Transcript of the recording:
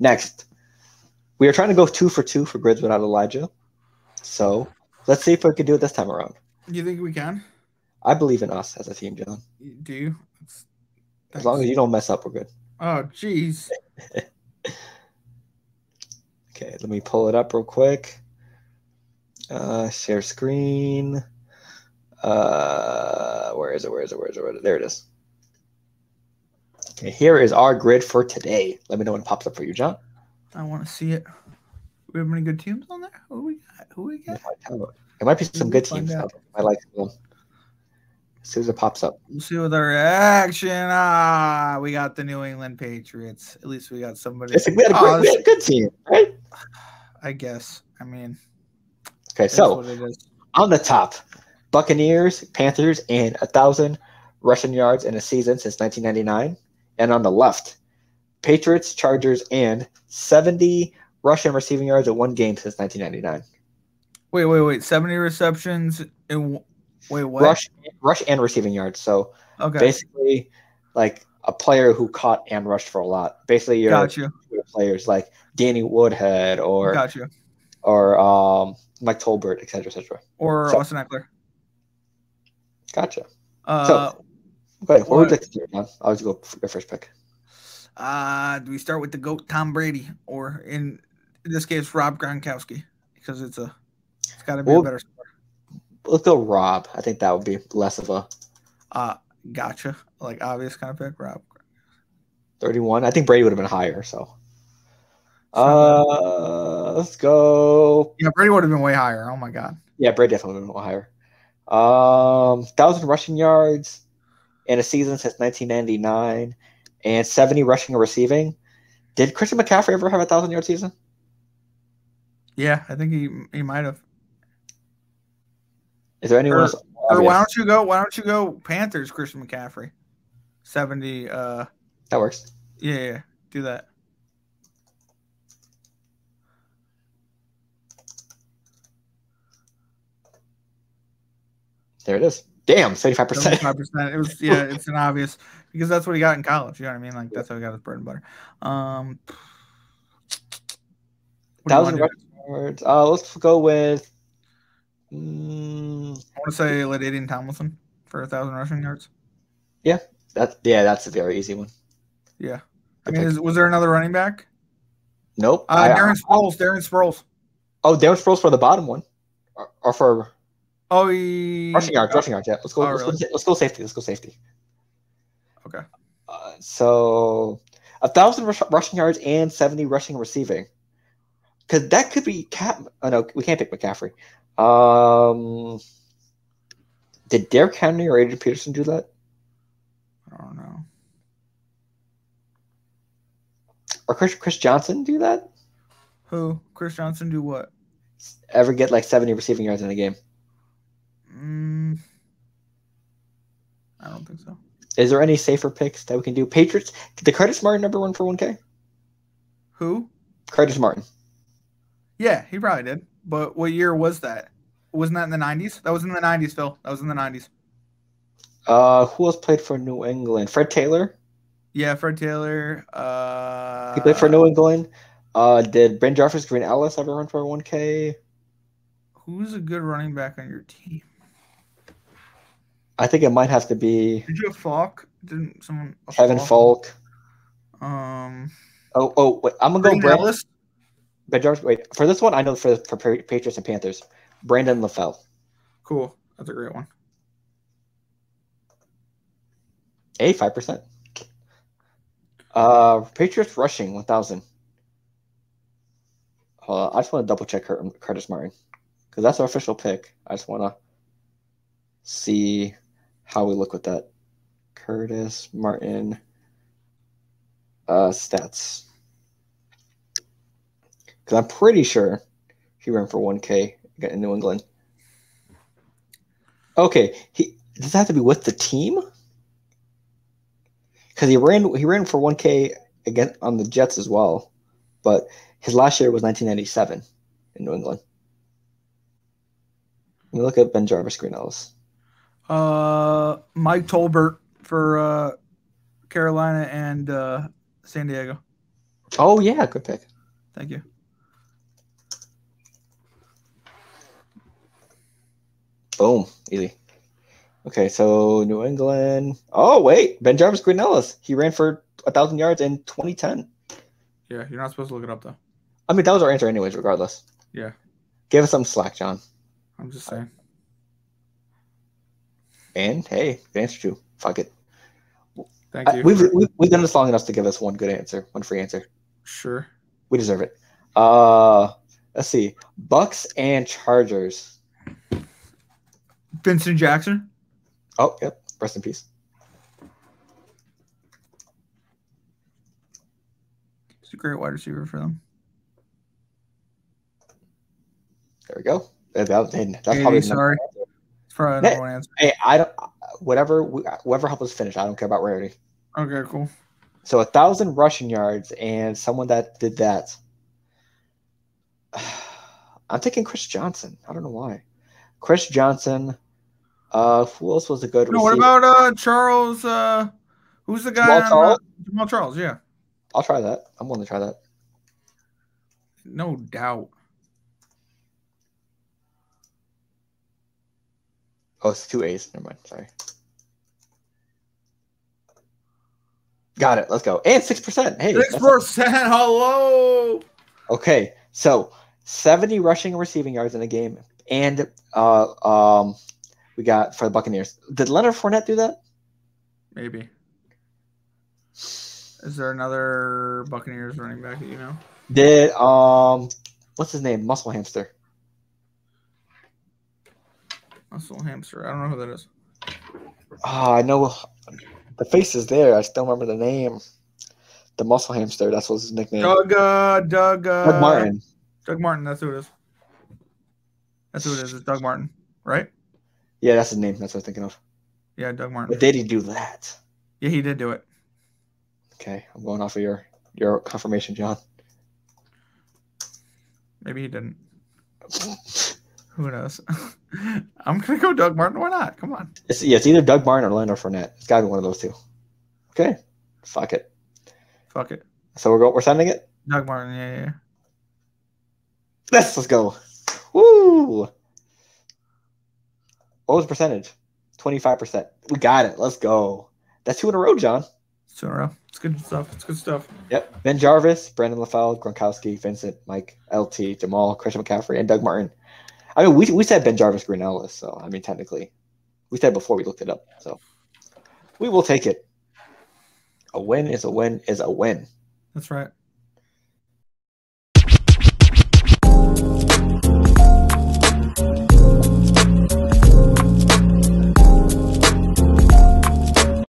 Next, we are trying to go two for two for grids without Elijah. So let's see if we can do it this time around. You think we can? I believe in us as a team, John. Do you? As long as you don't mess up, we're good. Oh, jeez. okay, let me pull it up real quick. Uh, share screen. Uh, where is it? Where is it? Where is it? Where is it? There it is. Okay, here is our grid for today. Let me know when it pops up for you, John. I want to see it. We have any good teams on there? Who we got? Who we got? It might be some good teams. I like them. As soon as it pops up. We'll see with our reaction. Ah, we got the New England Patriots. At least we got somebody. Listen, we, had a great, oh, we had a good team, right? I guess. I mean, okay, so on the top, Buccaneers, Panthers, and a thousand rushing yards in a season since 1999. And on the left, Patriots, Chargers, and 70 rushing receiving yards in one game since 1999. Wait, wait, wait. 70 receptions in wait, what? Rush, rush and receiving yards. So okay. basically, like a player who caught and rushed for a lot. Basically, your gotcha. players like Danny Woodhead or gotcha. or um, Mike Tolbert, etc., etc. Or so, Austin Ekeler. Gotcha. Uh, so, okay, what, would you like to do, man? I'll just go for your first pick. Uh, do we start with the GOAT Tom Brady or in this case Rob Gronkowski? Because it's a it's gotta be a better score. Let's go Rob. I think that would be less of a uh gotcha. Like obvious kind of pick, Rob. 31. I think Brady would have been higher, so uh let's go. Yeah, Brady would have been way higher. Oh my god. Yeah, Brady definitely would have been higher. Um thousand rushing yards in a season since 1999 and 70 rushing and receiving. Did Christian McCaffrey ever have a thousand yard season? Yeah, I think he he might have. Is there anyone or, else? Or why don't you go? Why don't you go Panthers? Christian McCaffrey, seventy. Uh, that works. Yeah, yeah, do that. There it is. Damn, seventy-five percent. Seventy-five percent. It was yeah. It's an obvious because that's what he got in college. You know what I mean? Like that's how he got his bread and butter. Um, thousand yards. Uh, let's go with. Mm, I want to say LaDainian Tomlinson for a thousand rushing yards. Yeah, that's yeah, that's a very easy one. Yeah, I mean, is, was there another running back? Nope. Uh, Darren Sproles. Darren Sproles. Oh, Darren Sproles for the bottom one, or, or for. Oh, he... rushing yards. Rushing yards. Yeah, let's go. Oh, let's, really? go let's go safety. Let's go safety. Okay. Uh, so a thousand rush, rushing yards and seventy rushing receiving because that could be Cap. Oh no, we can't pick McCaffrey. Um, did Derrick Henry or Adrian Peterson do that? I don't know. Or Chris Chris Johnson do that? Who? Chris Johnson do what? Ever get like seventy receiving yards in a game? Mm, I don't think so. Is there any safer picks that we can do? Patriots. The Curtis Martin number one for one K. Who? Curtis Martin. Yeah, he probably did. But what year was that? Wasn't that in the nineties? That was in the nineties, Phil. That was in the nineties. Uh, who else played for New England? Fred Taylor. Yeah, Fred Taylor. Uh, he played for New England. Uh, did BenJarvus Green Ellis ever run for one K? Who's a good running back on your team? I think it might have to be. Did you have Faulk? Didn't someone? Kevin Faulk? Um. Oh, oh, wait, I'm gonna go. Brandon Ellis. But wait for this one. I know for for Patriots and Panthers, Brandon LaFell. Cool, that's a great one. A five percent. Uh, Patriots rushing one thousand. Uh, I just want to double check Curtis Martin because that's our official pick. I just want to see how we look with that. Curtis Martin uh, stats. Because I'm pretty sure he ran for 1K in New England. Okay, he does that have to be with the team? Because he ran he ran for 1K again on the Jets as well, but his last year was 1997 in New England. Let me look at BenJarvus Green Ellis. Uh, Mike Tolbert for uh, Carolina and uh, San Diego. Oh yeah, good pick. Thank you. Boom, easy. Okay, so New England. Oh wait, BenJarvus Green Ellis. He ran for a thousand yards in 2010. Yeah, you're not supposed to look it up though. I mean, that was our answer anyways, regardless. Yeah. Give us some slack, John. I'm just saying. And hey, the answer too. Fuck it. Thank you. I, we've, we've we've done this long enough to give us one good answer, one free answer. Sure. We deserve it. Uh, let's see. Bucks and Chargers. Vincent Jackson. Oh, yep. Rest in peace. He's a great wide receiver for them. There we go. That, that, that's probably sorry. Probably Hey. number answer. Hey, I don't. Whatever, whoever helped us finish. I don't care about rarity. Okay, cool. So a thousand rushing yards and someone that did that. I'm thinking Chris Johnson. I don't know why. Chris Johnson. Uh, who else was a good No, what about uh Charles? Uh, who's the guy? Jamaal Charles? Uh, Jamaal Charles. Yeah, I'll try that. I'm willing to try that. no doubt. Oh, it's two A's. Never mind. Sorry. Got it. Let's go. And six percent. Hey. Six that's- percent. Hello. Okay, so 70 rushing and receiving yards in a game, and uh, um, we got for the Buccaneers. Did Leonard Fournette do that? Maybe. Is there another Buccaneers running back that you know? Did um, what's his name? Muscle Hamster. Muscle hamster. I don't know who that is. Oh, I know the face is there. I still remember the name. The Muscle Hamster. That's what his nickname. Doug. Uh, Doug. Uh, Doug Martin. Doug Martin. That's who it is. That's who it is. It's Doug Martin, right? Yeah, that's his name. That's what I'm thinking of. Yeah, Doug Martin. But did he do that? Yeah, he did do it. Okay, I'm going off of your your confirmation, John. Maybe he didn't. Who knows? I'm gonna go Doug Martin. Why not? Come on. It's, yeah, it's either Doug Martin or Leonard Fournette. It's got to be one of those two. Okay, fuck it. Fuck it. So we're go, we're sending it. Doug Martin. Yeah, yeah. yeah. Let's let's go. Woo! What was the percentage? Twenty five percent. We got it. Let's go. That's two in a row, John. It's two in a row. It's good stuff. It's good stuff. Yep. BenJarvus, Brandon LaFell, Gronkowski, Vincent, Mike, LT, Jamaal, Christian McCaffrey, and Doug Martin. I mean, we, we said BenJarvus, Green Ellis, so I mean, technically, we said before we looked it up. So we will take it. A win is a win is a win. That's right.